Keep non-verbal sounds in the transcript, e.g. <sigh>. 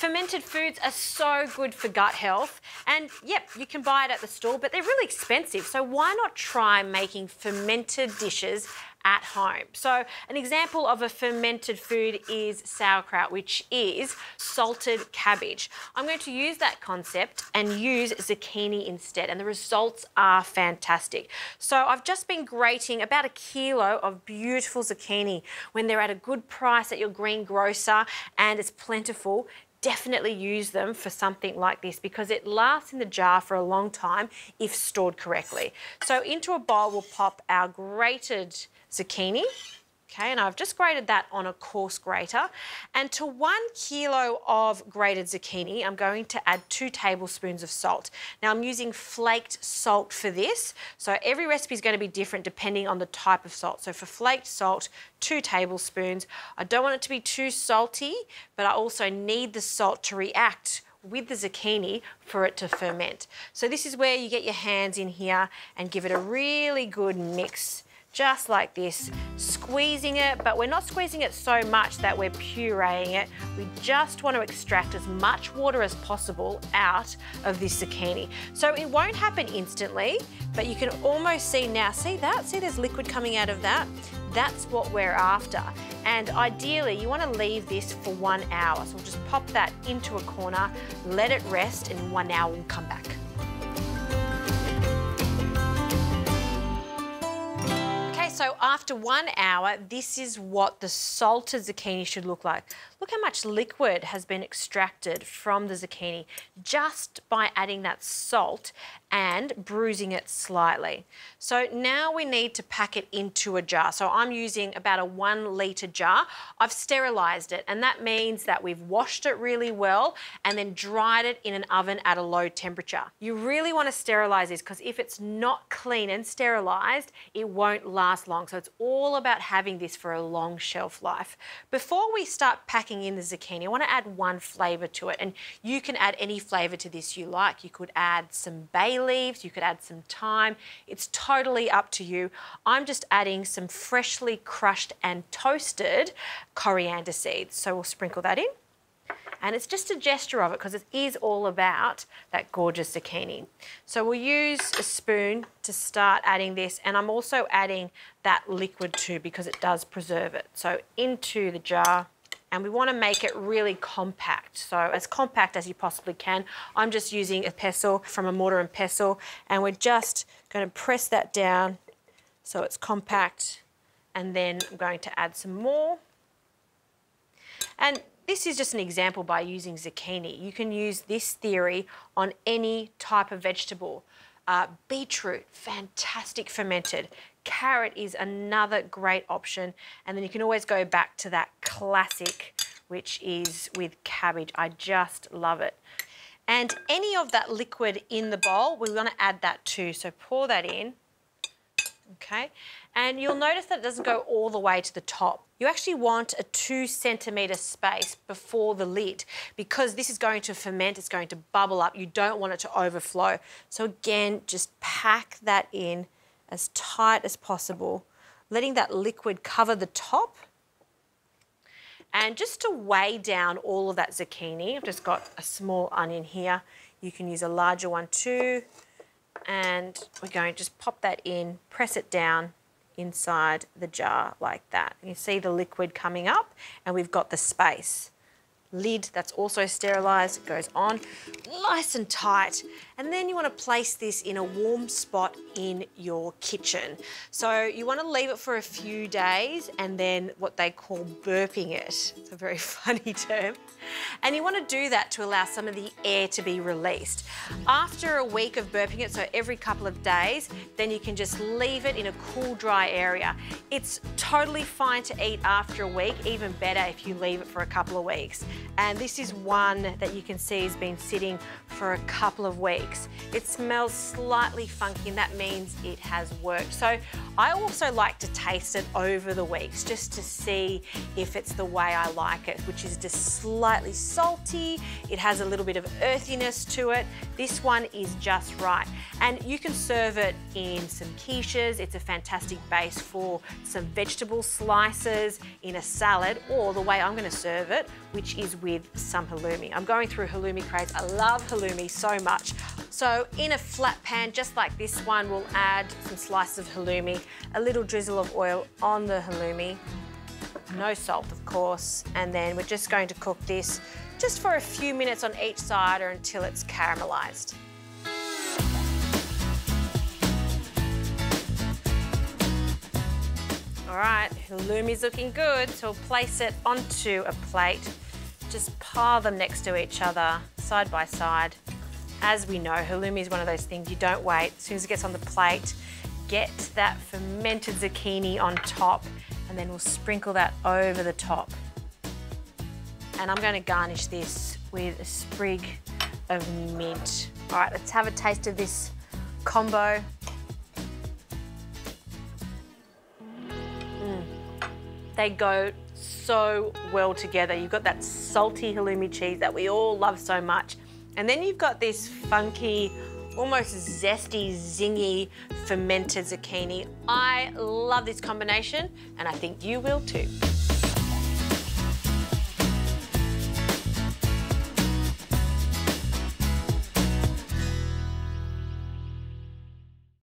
Fermented foods are so good for gut health. And yep, you can buy it at the store, but they're really expensive. So why not try making fermented dishes at home. So an example of a fermented food is sauerkraut, which is salted cabbage. I'm going to use that concept and use zucchini instead, and the results are fantastic. So I've just been grating about a kilo of beautiful zucchini when they're at a good price at your greengrocer and it's plentiful definitely use them for something like this because it lasts in the jar for a long time if stored correctly. So into a bowl we'll pop our grated zucchini. Okay, and I've just grated that on a coarse grater. And to one kilo of grated zucchini, I'm going to add two tablespoons of salt. Now I'm using flaked salt for this. So every recipe is going to be different depending on the type of salt. So for flaked salt, two tablespoons. I don't want it to be too salty, but I also need the salt to react with the zucchini for it to ferment. So this is where you get your hands in here and give it a really good mix just like this, squeezing it, but we're not squeezing it so much that we're pureeing it. We just want to extract as much water as possible out of this zucchini. So it won't happen instantly, but you can almost see now, see that? See there's liquid coming out of that? That's what we're after. And ideally, you want to leave this for one hour. So we'll just pop that into a corner, let it rest, and in one hour we'll come back. So after one hour, this is what the salted zucchini should look like. Look how much liquid has been extracted from the zucchini just by adding that salt and bruising it slightly. So now we need to pack it into a jar. So I'm using about a one litre jar. I've sterilised it and that means that we've washed it really well and then dried it in an oven at a low temperature. You really want to sterilise this because if it's not clean and sterilised, it won't last long. So it's all about having this for a long shelf life. Before we start packing in the zucchini, I want to add one flavour to it. And you can add any flavour to this you like. You could add some bay leaves, you could add some thyme. It's totally up to you. I'm just adding some freshly crushed and toasted coriander seeds. So we'll sprinkle that in. And it's just a gesture of it because it is all about that gorgeous zucchini. So we'll use a spoon to start adding this. And I'm also adding that liquid too because it does preserve it. So into the jar and we want to make it really compact. So as compact as you possibly can. I'm just using a pestle from a mortar and pestle and we're just going to press that down so it's compact and then I'm going to add some more. And this is just an example by using zucchini. You can use this theory on any type of vegetable. Uh, beetroot, fantastic fermented. Carrot is another great option. And then you can always go back to that classic, which is with cabbage. I just love it. And any of that liquid in the bowl, we want to add that too. So pour that in, okay? And you'll notice that it doesn't go all the way to the top. You actually want a two centimetre space before the lid because this is going to ferment, it's going to bubble up. You don't want it to overflow. So again, just pack that in as tight as possible, letting that liquid cover the top. And just to weigh down all of that zucchini, I've just got a small onion here. You can use a larger one too. And we're going to just pop that in, press it down inside the jar like that. You see the liquid coming up and we've got the space lid that's also sterilised goes on nice and tight and then you want to place this in a warm spot in your kitchen. So you want to leave it for a few days and then what they call burping it. It's a very <laughs> funny term. And you want to do that to allow some of the air to be released. After a week of burping it so every couple of days then you can just leave it in a cool dry area. It's totally fine to eat after a week even better if you leave it for a couple of weeks. And this is one that you can see has been sitting for a couple of weeks. It smells slightly funky and that means it has worked. So I also like to taste it over the weeks just to see if it's the way I like it, which is just slightly salty. It has a little bit of earthiness to it. This one is just right. And you can serve it in some quiches. It's a fantastic base for some vegetable slices in a salad or the way I'm gonna serve it, which is with some halloumi. I'm going through halloumi craze. I love halloumi so much. So in a flat pan, just like this one, we'll add some slices of halloumi, a little drizzle of oil on the halloumi, no salt, of course, and then we're just going to cook this just for a few minutes on each side or until it's caramelized. All right, halloumi's looking good, so we'll place it onto a plate. Just pile them next to each other, side by side. As we know, halloumi is one of those things you don't wait. As soon as it gets on the plate, get that fermented zucchini on top, and then we'll sprinkle that over the top. And I'm gonna garnish this with a sprig of mint. All right, let's have a taste of this combo. Mm. They go so well together. You've got that salty halloumi cheese that we all love so much. And then you've got this funky, almost zesty, zingy, fermented zucchini. I love this combination and I think you will too.